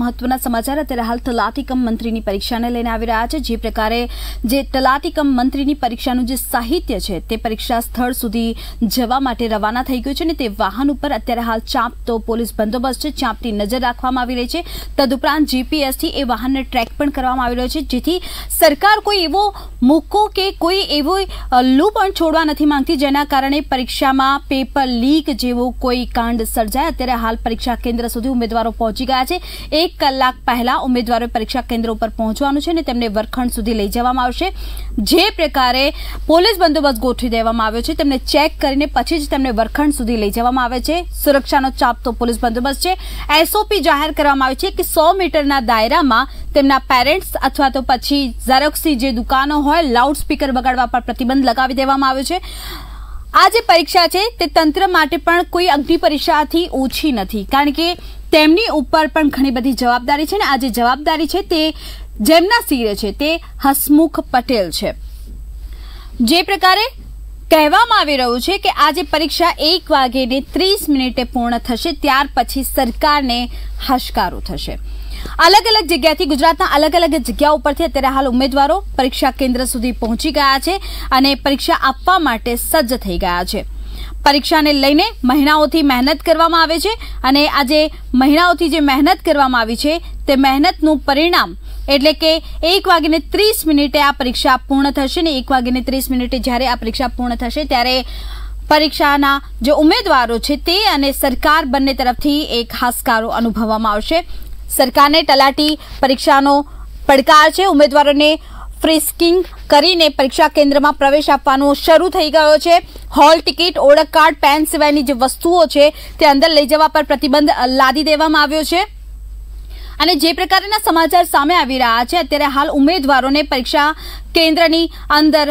મહત્વના સમાચાર અત્યારે હાલ તલાટીકમ મંત્રીની પરીક્ષાને લઈને આવી રહ્યા છે. જે પ્રકારે જે તલાટીકમ મંત્રીની પરીક્ષાનું જે સાહિત્ય છે તે પરીક્ષા સ્થળ સુધી જવા માટે રવાના થઈ ગયું છે અને તે વાહન ઉપર અત્યારે હાલ ચાંપતો પોલીસ બંદોબસ્ત છે. ચાંપતી નજર રાખવામાં આવી રહી છે. તદુપરાંત જીપીએસથી એ વાહનને ટ્રેક પણ કરવામાં આવી રહ્યો છે. જેથી સરકાર કોઈ એવો મુક્કો કે કોઈ એવો લૂ પણ છોડવા નથી માંગતી. જેના કારણે પરીક્ષામાં પેપર લીક જેવો કોઈ કાંડ સર્જાય. અત્યારે હાલ પરીક્ષા કેન્દ્ર સુધી ઉમેદવારો પહોંચી ગયા છે. એક કલાક પહેલા ઉમેદવારોએ પરીક્ષા કેન્દ્ર ઉપર પહોંચવાનું છે અને તેમને વર્ગખંડ સુધી લઈ જવામાં આવશે. જે પ્રકારે પોલીસ બંદોબસ્ત ગોઠવી દેવામાં આવ્યો છે, તેમને ચેક કરીને પછી જ તેમને વર્ગખંડ સુધી લઈ જવામાં આવે છે. સુરક્ષાનો ચાપતો પોલીસ બંદોબસ્ત છે. એસઓપી જાહેર કરવામાં આવી છે કે સો મીટરના દાયરામાં તેમના પેરેન્ટ્સ અથવા તો પછી ઝેરોક્સની જે દુકાનો હોય લાઉડ સ્પીકર બગાડવા પર પ્રતિબંધ લગાવી દેવામાં આવ્યો છે. આ જે પરીક્ષા છે, તે તંત્ર માટે પણ કોઈ અગ્નિ પરીક્ષાથી ઓછી નથી. કારણ કે તેમની ઉપર પણ ઘણી બધી જવાબદારી છે ને આ જે જવાબદારી છે, તે જેમના સિરે છે, તે હસમુખ પટેલ છે. જે પ્રકારે કહેવામાં આવી રહ્યું છે કે આજે પરીક્ષા એક વાગે ત્રીસ મિનિટે પૂર્ણ થશે, ત્યાર પછી સરકારને હશકારો થશે. અલગ અલગ જગ્યાથી ગુજરાતના અલગ અલગ જગ્યા ઉપરથી અત્યારે હાલ ઉમેદવારો પરીક્ષા કેન્દ્ર સુધી પહોંચી ગયા છે અને પરીક્ષા આપવા માટે સજ્જ થઈ ગયા છે. પરીક્ષાને લઈને મહિનાઓથી મહેનત કરવામાં આવે છે અને આજે મહિનાઓથી જે મહેનત કરવામાં આવી છે, તે મહેનતનું પરિણામ એટલે કે એક વાગીને ત્રીસ મિનિટે આ પરીક્ષા પૂર્ણ થશે ને એક વાગીને ત્રીસ મિનિટે જ્યારે આ પરીક્ષા પૂર્ણ થશે ત્યારે પરીક્ષાના જે ઉમેદવારો છે તે અને સરકાર બંને તરફથી એક હાસકારો અનુભવવામાં આવશે. સરકારને તલાટી પરીક્ષાનો પડકાર છે. ઉમેદવારોને ફ્રિસ્કિંગ કરીને પરીક્ષા કેન્દ્રમાં પ્રવેશ આપવાનો શરૂ થઈ ગયો છે. હોલ ટિકિટ, ઓળખ કાર્ડ, પેન સિવાયની જે વસ્તુઓ છે તે અંદર લઈ જવા પર પ્રતિબંધ લાદી દેવામાં આવ્યો છે. અને જે પ્રકારના સમાચાર સામે આવી રહ્યા છે, અત્યારે હાલ ઉમેદવારોને પરીક્ષા કેન્દ્રની અંદર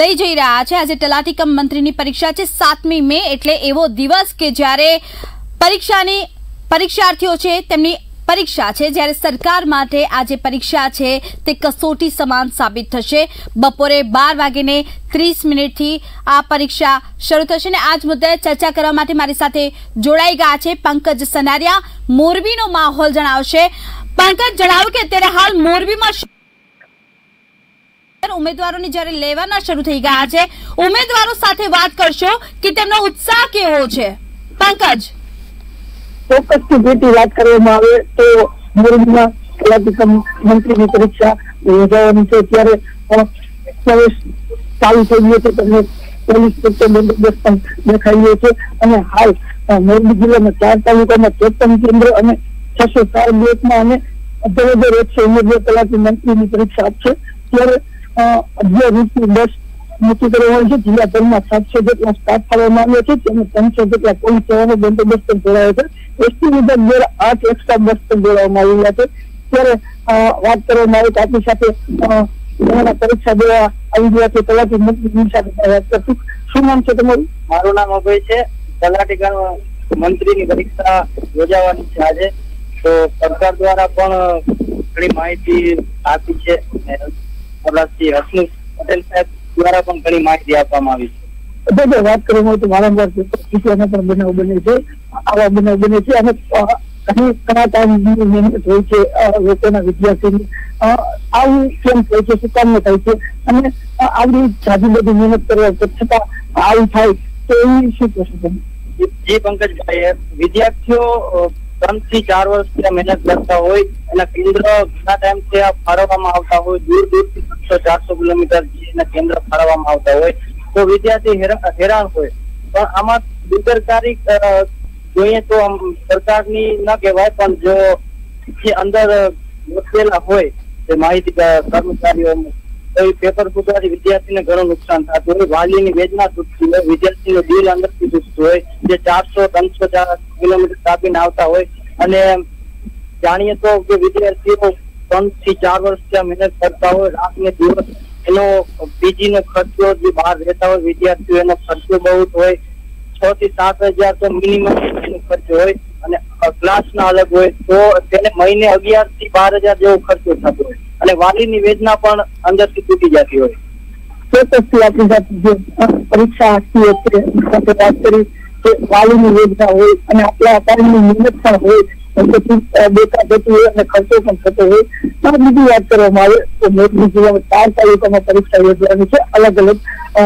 લઈ જઈ રહ્યા છે. આજે તલાટીકમ મંત્રીની પરીક્ષા છે સાતમી મે, એટલે એવો દિવસ કે જ્યારે પરીક્ષાની પરીક્ષાર્થીઓ છે, તેમની પરીક્ષા છે. જ્યારે સરકાર માટે આ જે પરીક્ષા છે, તે કસોટી સમાન સાબિત થશે. બપોરે બાર વાગીને ત્રીસ મિનિટથી આ પરીક્ષા શરૂ થશે અને આજ મુદ્દે ચર્ચા કરવા માટે મારી સાથે જોડાઈ ગયા છે પંકજ સનારિયા. મોરબીનો માહોલ જણાવશે. પંકજ જણાવ્યું કે અત્યારે હાલ મોરબીમાં ઉમેદવારોની જ્યારે લેવાના શરૂ થઈ ગયા છે, ઉમેદવારો સાથે વાત કરશો કે તેમનો ઉત્સાહ કેવો છે? પંકજ. ચોક્કસથી જેથી વાત કરવામાં આવે તો મોરબીમાં તલાટી મંત્રીની પરીક્ષા યોજાવાની છે. ત્યારે પ્રવેશ ચાલુ થઈ ગયો છે. તમને પોલીસ પ્રત્યે બંદોબસ્ત પણ દેખાઈ રહ્યો છે. અને હાલ મોરબી જિલ્લાના ચાર તાલુકામાં ચોપન કેન્દ્ર અને છસો ચાર બ્લોકમાં અને અધર એકસો ઉમેદવાર કલાકી મંત્રીની પરીક્ષા આપશે. ત્યારે અગિયાર રૂપિયા બસ નક્કી કરવામાં છે જિલ્લાભરમાં સાતસો જેટલા સ્ટાફ ફાળવવામાં આવ્યો છે તેમજ ત્રણસો જેટલા પોલીસ જવાનો બંદોબસ્ત જોડાયો છે. એસટી વિભાગ દ્વારા આઠ એક્સ્ટ્રા બસ પણ જોડવામાં આવેલા છે. ત્યારે વાત કરવામાં આવે તો આપણી સાથે પરીક્ષા દેવા આવી ગયા છે. તલાટી મંત્રી સાથે વાત કરશું. શું નામ છે તમારું? મારું નામ અભય છે. તલાટી મંત્રીની પરીક્ષા યોજાવાની છે આજે. તો સરકાર દ્વારા પણ ઘણી માહિતી આપી છે. શ્રી હસમુખ પટેલ સાહેબ દ્વારા પણ ઘણી માહિતી આપવામાં આવી છે. જો વાત કરવામાં આવે તો વારંવાર પણ બનાવ બને છે. આવા બનાવ બને છે. અને ઘણી ઘણા ટાઈમ મહેનત હોય છે લોકોના વિદ્યાર્થીની. આવું કેમ થાય છે શું કામ થાય છે? અને આવી જાજી બધી મહેનત કરવા છતાં આવું થાય તો એ શું કહેશું તમે? જી પંકજભાઈ વિદ્યાર્થીઓ ત્રણથી ચાર વર્ષથી મહેનત કરતા હોય એના કેન્દ્ર ઘણા ટાઈમથી ફાળવવામાં આવતા હોય, દૂર દૂરથી બસો ચારસો કિલોમીટર કેન્દ્ર ફાળવવામાં આવતા હોય. તો વિદ્યાર્થી હેરાન હોય. પણ આમાં બેદરકારી જોઈએ તો સરકારની ન કહેવાય, પણ જો જે અંદર વસેલા હોય, જે માહિતી કર્મચારીઓ તો એ પેપર ફૂટવાથી વિદ્યાર્થીને ઘણું નુકસાન થતું હોય. વાલીની વેદના તૂટતી હોય, વિદ્યાર્થીનું દિલ અંદરથી તૂટતું હોય. જે ચારસો, ત્રણસો કિલોમીટર કાપીને આવતા હોય. અને જાણીએ તો કે વિદ્યાર્થીઓ ત્રણથી ચાર વર્ષ ત્યાં મહેનત કરતા હોય રાત ને દિવસ એનો પીજી નો ખર્ચો જે બહાર રહેતા હોય, વિદ્યાર્થીઓ એનો ખર્ચો બહુ હોય. છ થી સાત હજાર તો મિનિમમ ખર્ચો હોય. અને ક્લાસ ના અલગ હોય તો તેને મહિને અગિયારથી બાર હજાર જેવો ખર્ચો થતો હોય. અને વાલીની વેદના પણ અંદરથી તૂટી જતી હોય. પરીક્ષા આપતી કરી. વાલીની વેદના હોય અને આપણા અકાળની મહેનત પણ હોય છે અલગ અલગ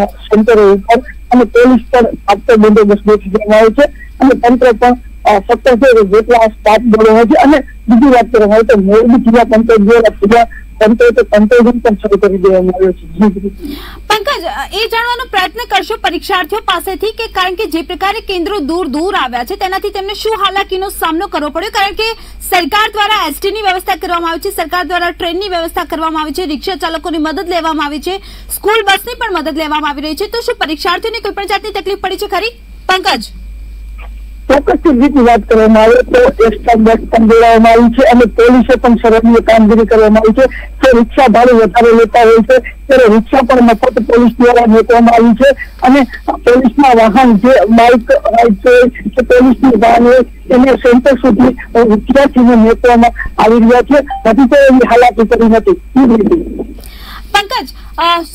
સેન્ટરો ઉપર. અને પોલીસ પણ આપતો બંદોબસ્ત ગોઠવી છે. અને તંત્ર પણ અ, સતત છે કે જેટલા સ્ટાફ બોલો હોય છે. અને બીજી વાત કરવામાં આવે તો મોરબી જિલ્લા પંચાયત દ્વારા પંકજ એ જાણવાનો પ્રયત્ન કરશો પરીક્ષાર્થીઓ પાસેથી કે કારણ કે જે પ્રકારે કેન્દ્રો દૂર દૂર આવ્યા છે, તેનાથી તેમને શું હાલાકીનો સામનો કરવો પડ્યો? કારણ કે સરકાર દ્વારા એસટી ની વ્યવસ્થા કરવામાં આવી છે, સરકાર દ્વારા ટ્રેનની વ્યવસ્થા કરવામાં આવી છે, રિક્ષા ચાલકોની મદદ લેવામાં આવી છે, સ્કૂલ બસની પણ મદદ લેવામાં આવી રહી છે. તો શું પરીક્ષાર્થીઓને કોઈ પણ જાતની તકલીફ પડી છે ખરી? પંકજ. ચોક્કસથી રીતની વાત કરવામાં આવે તો એક્સ્ટ્રા બસ પણ જોડાવામાં આવી છે અને પોલીસે પણ સરાહનીય કામગીરી કરવામાં આવી છે. જે રિક્ષા ભાડે વધારે લેતા હોય છે, ત્યારે રિક્ષા પણ મફત પોલીસ દ્વારા મૂકવામાં આવી છે. અને પોલીસના વાહન જે બાઇક રાઇડ છે કે પોલીસની વાહન હોય, એને સેન્ટર સુધી વિદ્યાર્થીને મૂકવામાં આવી રહ્યા છે. નથી તો એવી હાલાકી કરી નથી. પંકજ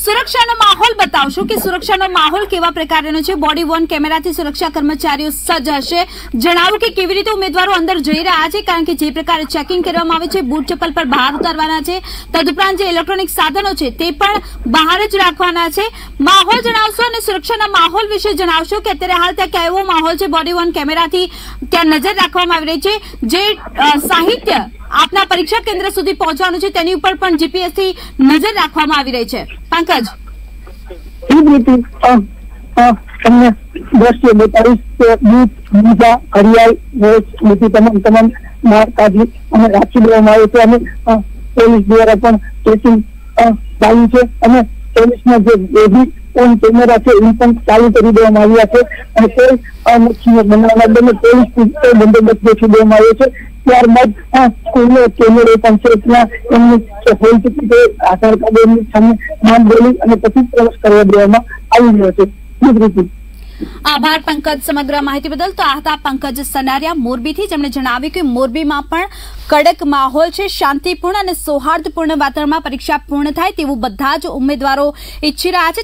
સુરક્ષાનો માહોલ બતાવશો કે સુરક્ષાનો માહોલ કેવા પ્રકારનો છે? બોડી વોર્ન કેમેરાથી સુરક્ષા કર્મચારીઓ સજ્જ હશે. જણાવો કે કેવી રીતે ઉમેદવારો અંદર જઈ રહ્યા છે, કારણ કે જે પ્રકારે ચેકિંગ કરવામાં આવે છે, બૂટ ચપ્પલ પર બહાર ઉતારવાના છે, તદુપરાંત જે ઇલેક્ટ્રોનિક સાધનો છે તે પણ બહાર જ રાખવાના છે. માહોલ જણાવશો અને સુરક્ષાના માહોલ વિશે જણાવશો કે અત્યારે હાલ ત્યાં કેવો માહોલ છે? બોડી વોર્ન કેમેરાથી ત્યાં નજર રાખવામાં આવી રહી છે. જે સાહિત્ય આપના પરીક્ષા કેન્દ્ર સુધી પહોંચવાનું છે, તેની ઉપર પણ જીપીએસથી નજર રાખવામાં આવી રહી છે. પંકજ. તમામ તમામ મારકાજી અને રાખી દેવામાં આવે છે પોલીસ દ્વારા પણ ચેકિંગ ચાલુ છે અને પોલીસના જે બેબી ઓન કેમેરા છે એ પણ ચાલુ કરી દેવામાં આવ્યા છે. અને કોઈ અનુચ્છેદ બનાવવા બદલ પોલીસ બંદોબસ્ત ગોઠવી દેવામાં આવ્યો છે. ત્યારબાદ સ્કૂલનો કેમેરો પણ છે. ત્યાં એમની હોલ હોય આધાર કાર્ડ એમની સામે નામ બોલી અને પછી પ્રવેશ કરવા દેવામાં આવી રહ્યો છે. આભાર પંકજ સમગ્ર માહિતી બદલ. તો આ હતા પંકજ સનારિયા મોરબીથી, જેમણે જણાવ્યું કે મોરબીમાં પણ કડક માહોલ છે. શાંતિપૂર્ણ અને સૌહાર્દપૂર્ણ વાતાવરણમાં પરીક્ષા પૂર્ણ થાય તેવું બધા જ ઉમેદવારો ઈચ્છી રહ્યા છે.